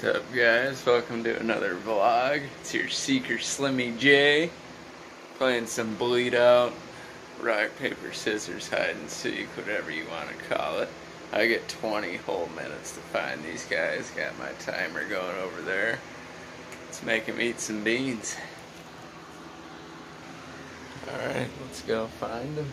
What's up guys? Welcome to another vlog. It's your Seeker Slimmy J playing some bleed out rock, paper, scissors, hide and seek, whatever you want to call it. I get 20 whole minutes to find these guys. Got my timer going over there. Let's make them eat some beans. Alright, let's go find them.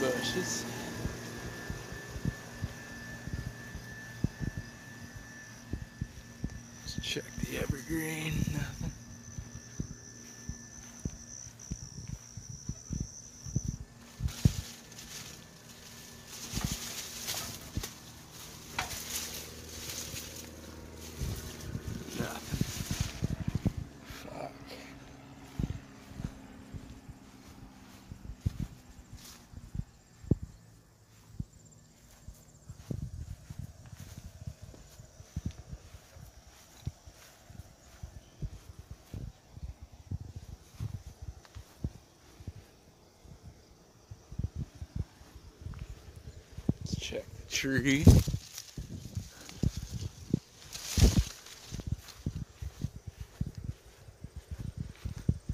Bushes. Let's check the evergreen. Nothing. Nothing. Fuck. Let's check the tree.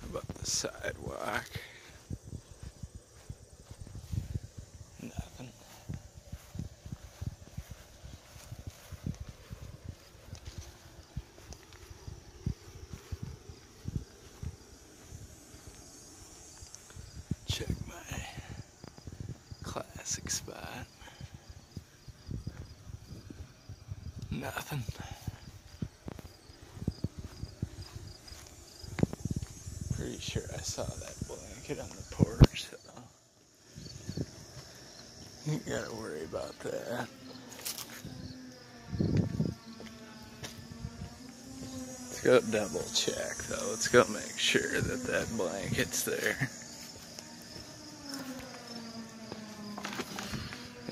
How about the sidewalk? Nothing. Check my classic spot. Nothing. Pretty sure I saw that blanket on the porch, so you gotta worry about that. Let's go double check though. Let's go make sure that that blanket's there.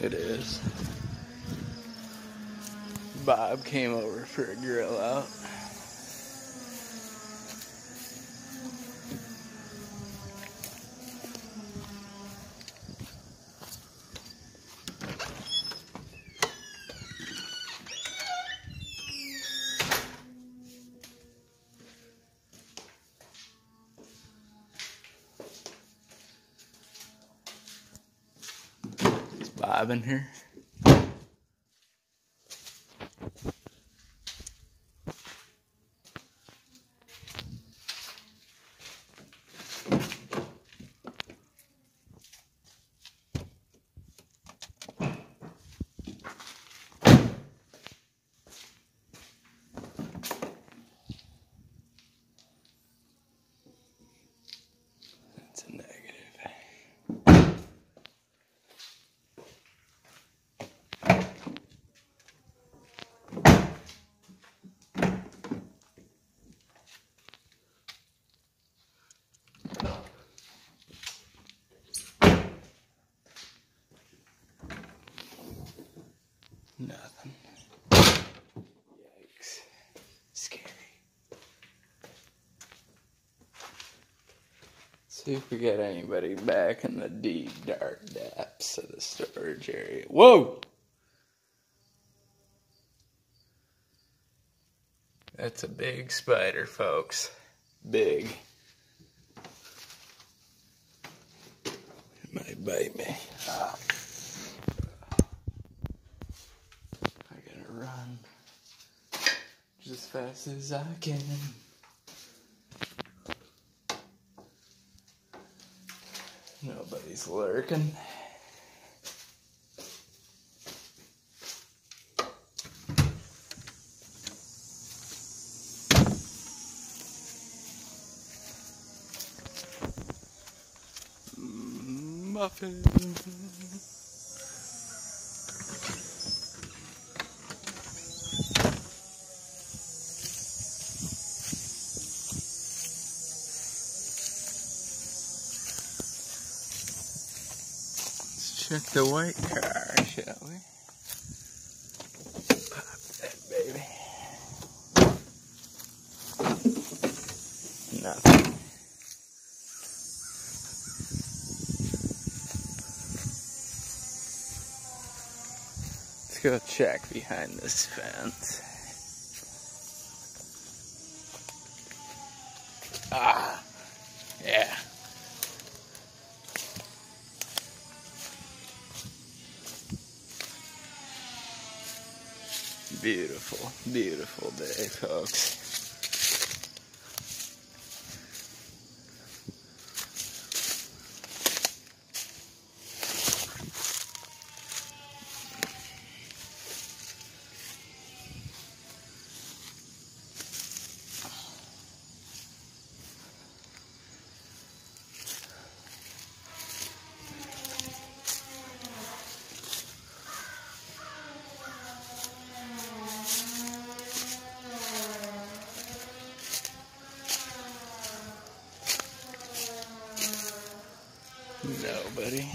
It is. Bob came over for a grill out. Bob in here? See if we get anybody back in the deep, dark depths of the storage area. Whoa! That's a big spider, folks. Big. It might bite me. Ah. I gotta run just as fast as I can. Nobody's lurking. Mm, muffin. The white car, shall we? Pop that baby. Nothing. Let's go check behind this fence. Day, folks. Nobody.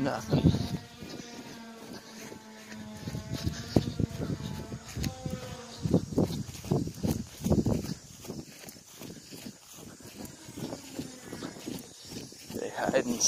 Nothing. They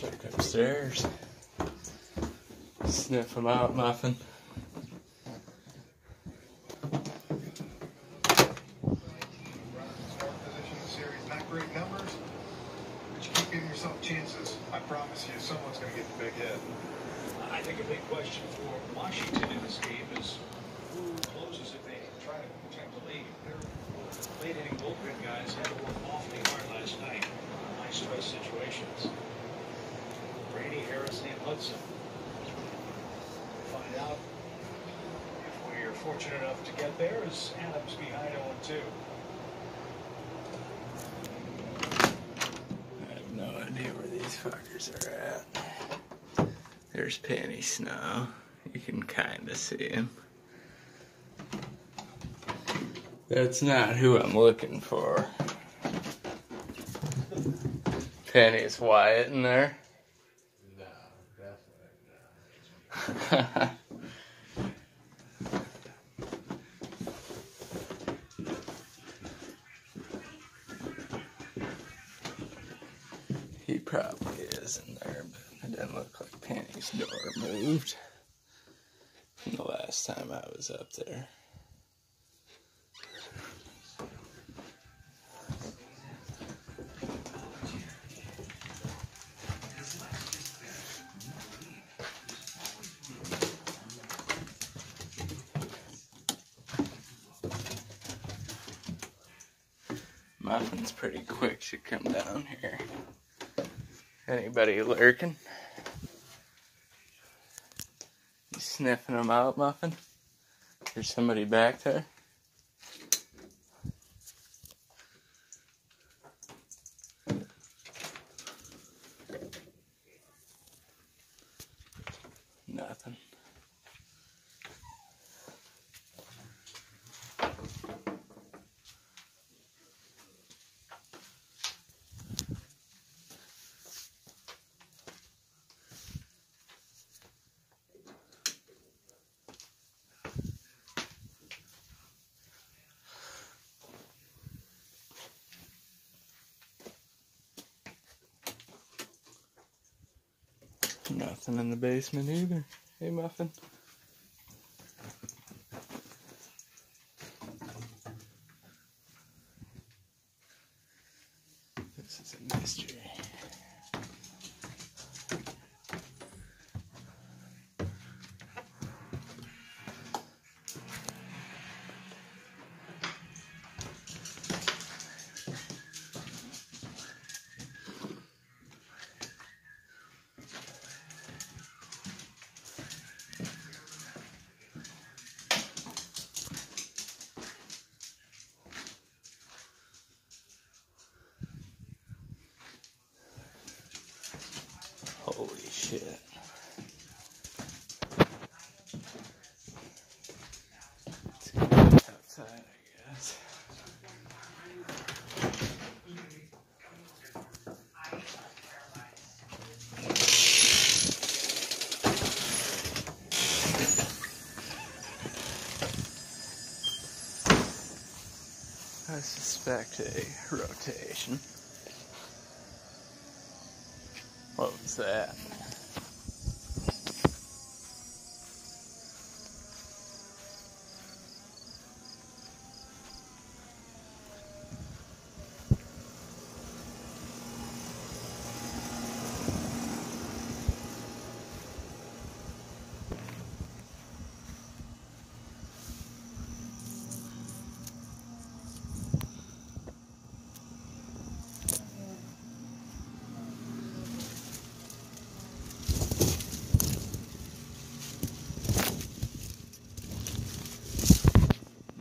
check upstairs. Sniff them out, Muffin. Start position in the series, not great numbers, but you keep giving yourself chances. I promise you, someone's going to get the big hit. I think a big question for Washington in this game is who closes if they try to protect the lead. Their late inning bullpen guys had to work awfully hard last night in high stress situations. Brady, Harris, and Hudson. Find out if we're fortunate enough to get there as Adams behind 0 2. I have no idea where these fuckers are at. There's Penny Snow. You can kinda see him. That's not who I'm looking for. Penny's Wyatt in there. No, definitely not. he probably is in there, but It doesn't look like Penny's door moved from the last time I was up there. Anybody lurking? You sniffing them out, Muffin? There's somebody back there? Nothing. Nothing in the basement either. Hey, Muffin. This is a mystery. Holy shit. Let's go outside, I guess. I suspect a rotation. What was that?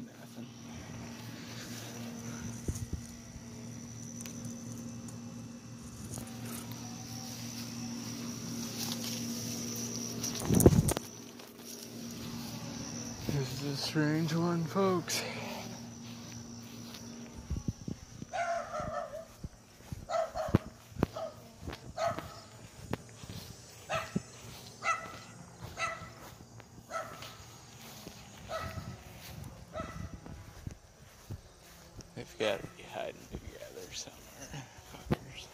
Nothing. This is a strange one, folks. They've got to be hiding together somewhere. Fuckers.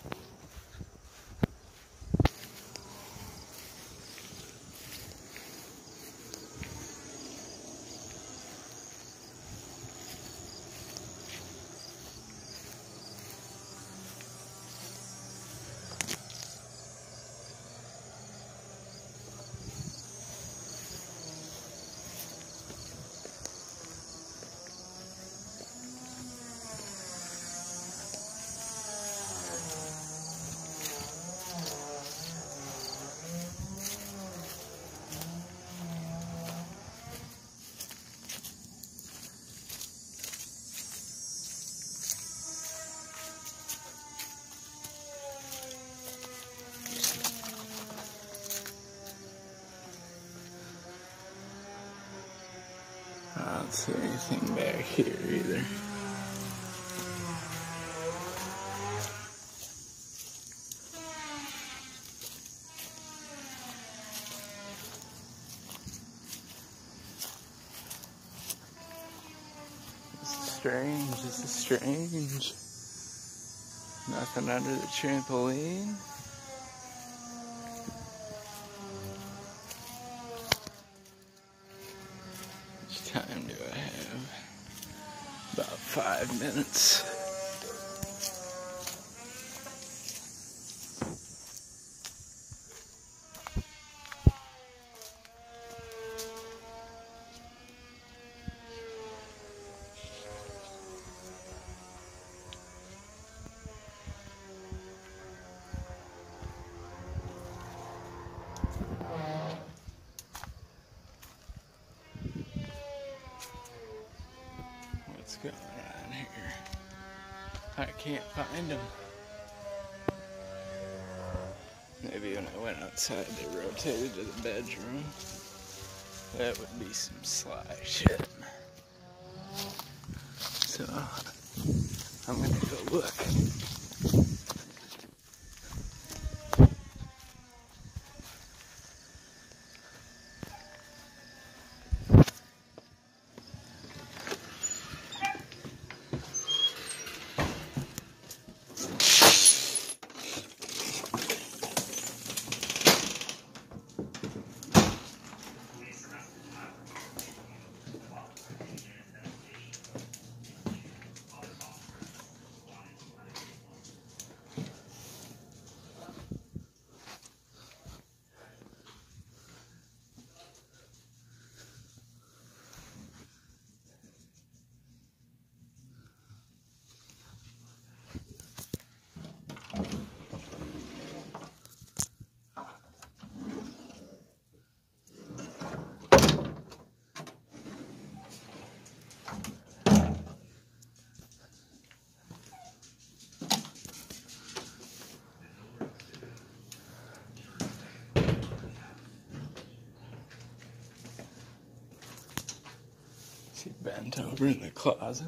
I don't see anything back here either. Strange. This is strange. Nothing under the trampoline. time do I have? About five minutes. On here? I can't find them. Maybe when I went outside, they rotated to the bedroom. That would be some sly shit. So, I'm gonna go look. Is he bent over in the closet?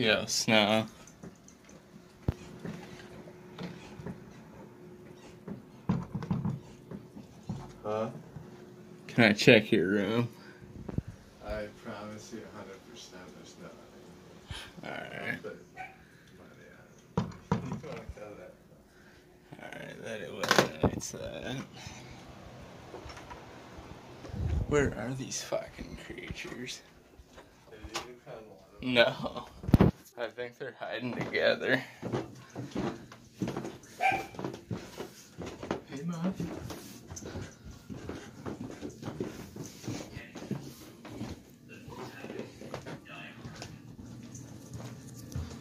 Yes, no. Huh? Can I check your room? I promise you 100% there's nothing. Alright. But, but yeah. You don't tell that. Alright, that eliminates that. Where are these fucking creatures? Did you found one of them? No. I think they're hiding together. Hey, Mom.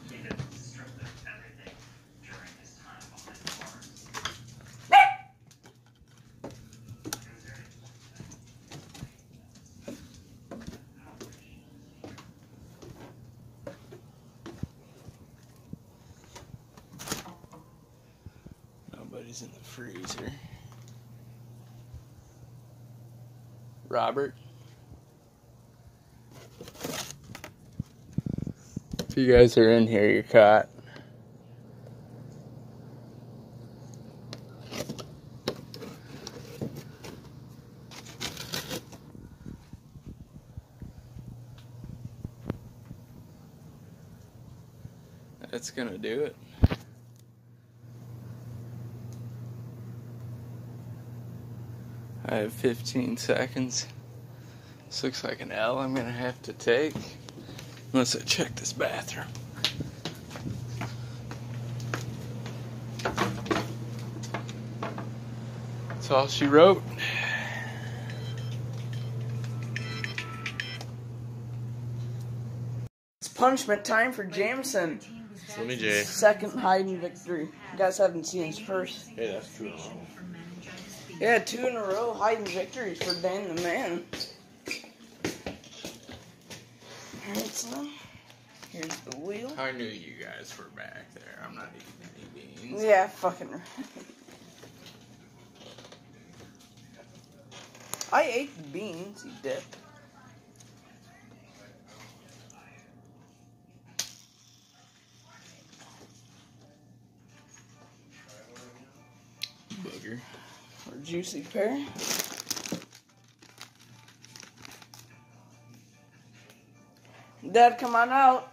He had stripped of everything during his time behind bars. It was very Nobody's in the freezer. Robert? If you guys are in here, you're caught. That's gonna do it. I have 15 seconds. This looks like an L I'm gonna have to take. Unless I check this bathroom. That's all she wrote. It's punishment time for Jameson. Slimmy J. Second hiding victory. You guys haven't seen his first. Hey, that's true. Yeah, two in a row hiding victories for Dan the Man. Alright, so here's the wheel. I knew you guys were back there. I'm not eating any beans. Yeah, fucking right. I ate the beans, you dipped. Booger. Juicy pear. Dad, come on out.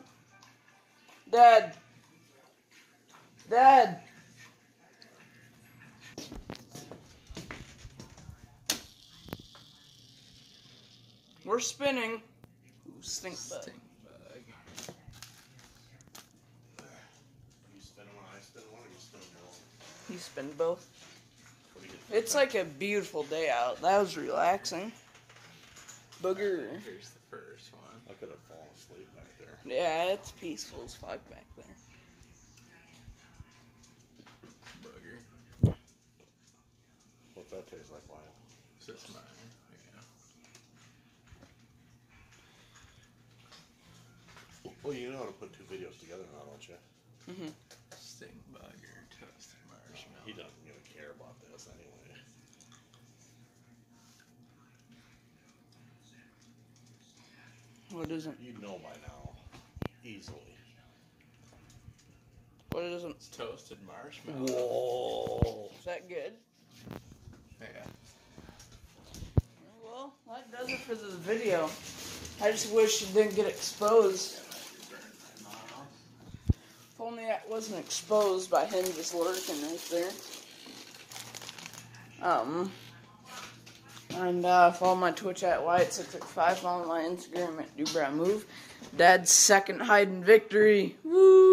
Dad. Dad. We're spinning. Ooh, stink bug. Stink bug. You spin one, I spin one, or you spin both? You spin both. What do you get? It's like a beautiful day out. That was relaxing. Booger. Here's the first one. I could have fallen asleep back there. Yeah, it's peaceful as fuck back there. Booger. What's that taste like, Wyatt? Is this mine? Yeah. Well, you know how to put two videos together now, don't you? Mm-hmm. Stink bugger, toasted marshmallow. He doesn't even care about this anyway. What isn't? You know by now. Easily. What isn't? It's toasted marshmallow. Whoa. Is that good? Yeah. Well, that does it for the video. I just wish it didn't get exposed. If only that wasn't exposed by him just lurking right there. Um. And uh, follow my Twitch at Wyatt665. Follow my Instagram at DoBrownMove. Dad's second hiding victory. Woo!